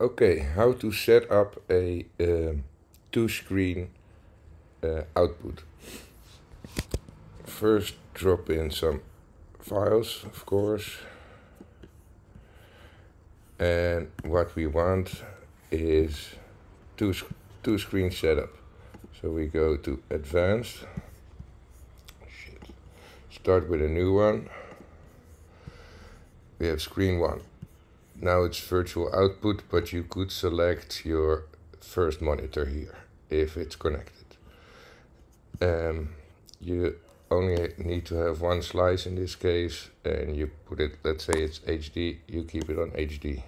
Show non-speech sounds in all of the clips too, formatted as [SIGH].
Okay, how to set up a um two screen uh, output. First drop in some files, of course. And what we want is two, two screen setup. So we go to advanced, Shit. start with a new one. We have screen one. Now it's virtual output, but you could select your first monitor here if it's connected. Um, you only need to have one slice in this case and you put it, let's say it's HD, you keep it on HD.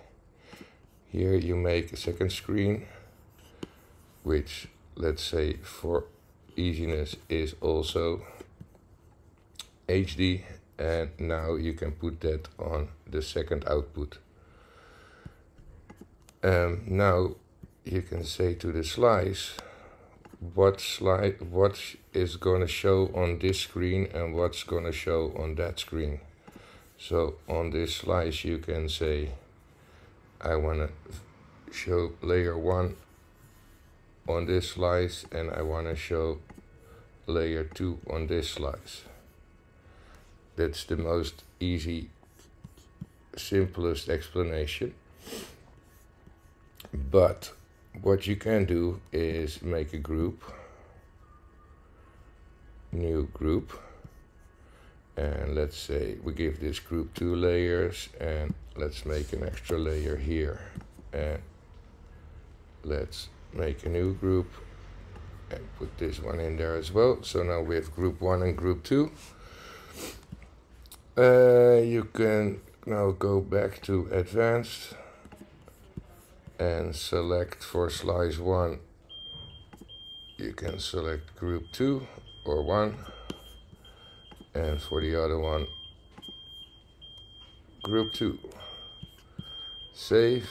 Here you make a second screen, which let's say for easiness is also HD and now you can put that on the second output. Um, now you can say to the slice what slide what is going to show on this screen and what's going to show on that screen. So on this slice you can say I want to show layer 1 on this slice and I want to show layer 2 on this slice. That's the most easy simplest explanation but what you can do is make a group new group. And let's say we give this group two layers and let's make an extra layer here. And let's make a new group and put this one in there as well. So now we have group one and group two. Uh, you can now go back to advanced and select for slice 1 you can select group 2 or 1 and for the other one group 2 save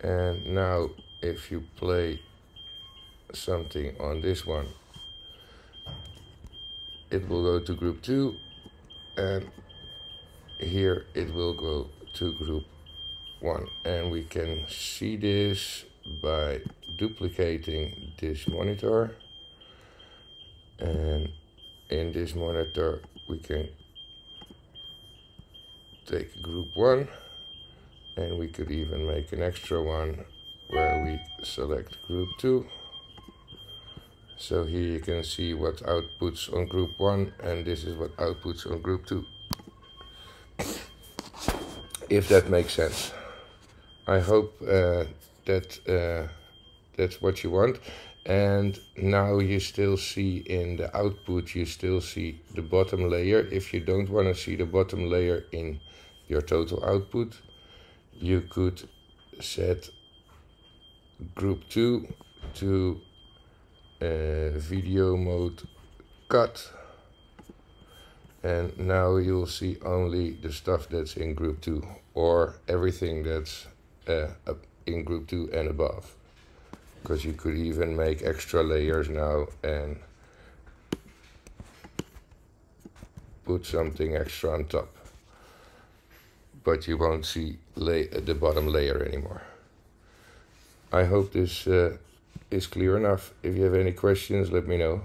and now if you play something on this one it will go to group 2 and here it will go to group one. And we can see this by duplicating this monitor. And in this monitor we can take group one. And we could even make an extra one where we select group two. So here you can see what outputs on group one and this is what outputs on group two. [COUGHS] If that makes sense I hope uh, that uh, that's what you want. And now you still see in the output, you still see the bottom layer. If you don't want to see the bottom layer in your total output, you could set group 2 to uh, video mode cut and now you'll see only the stuff that's in group 2 or everything that's uh, in group 2 and above. Because you could even make extra layers now and put something extra on top. But you won't see lay the bottom layer anymore. I hope this uh, is clear enough. If you have any questions let me know